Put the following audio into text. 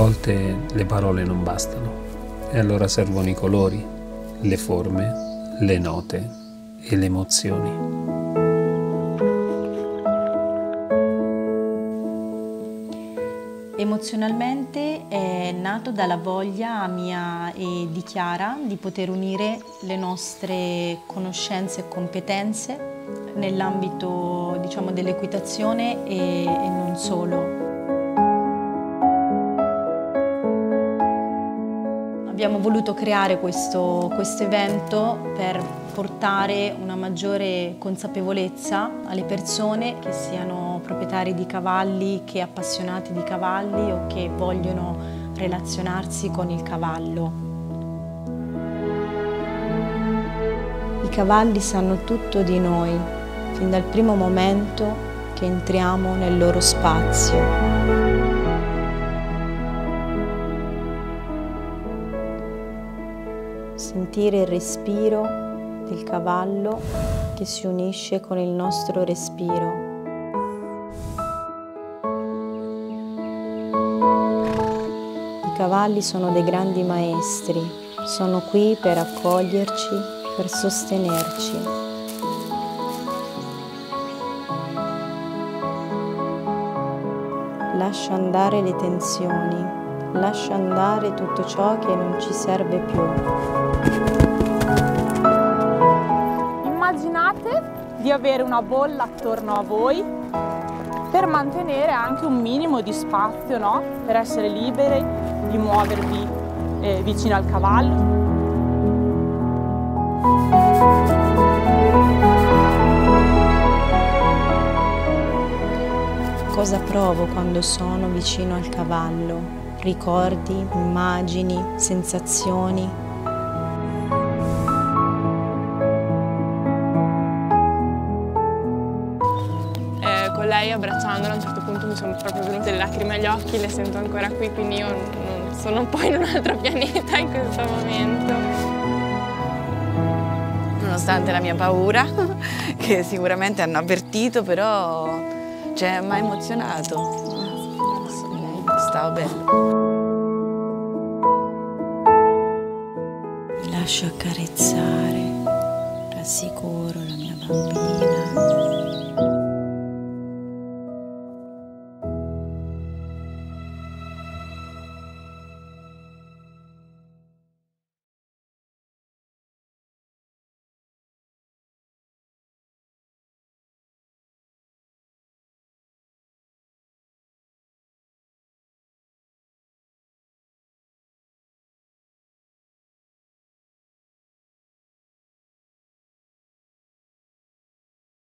volte le parole non bastano e allora servono i colori, le forme, le note e le emozioni. Emozionalmente è nato dalla voglia mia e di Chiara di poter unire le nostre conoscenze e competenze nell'ambito diciamo, dell'equitazione e, e non solo. Abbiamo voluto creare questo, questo evento per portare una maggiore consapevolezza alle persone che siano proprietari di cavalli, che appassionati di cavalli o che vogliono relazionarsi con il cavallo. I cavalli sanno tutto di noi, fin dal primo momento che entriamo nel loro spazio. Sentire il respiro del cavallo che si unisce con il nostro respiro. I cavalli sono dei grandi maestri, sono qui per accoglierci, per sostenerci. Lascia andare le tensioni, lascia andare tutto ciò che non ci serve più. Immaginate di avere una bolla attorno a voi per mantenere anche un minimo di spazio, no? per essere liberi di muovervi eh, vicino al cavallo. Cosa provo quando sono vicino al cavallo? Ricordi, immagini, sensazioni. Eh, con lei abbracciandola a un certo punto mi sono proprio venute le lacrime agli occhi, le sento ancora qui, quindi io non, sono un po' in un altro pianeta in questo momento. Nonostante la mia paura, che sicuramente hanno avvertito, però cioè, mi ha emozionato stava bene. Mi lascio accarezzare, rassicuro la mia bambina.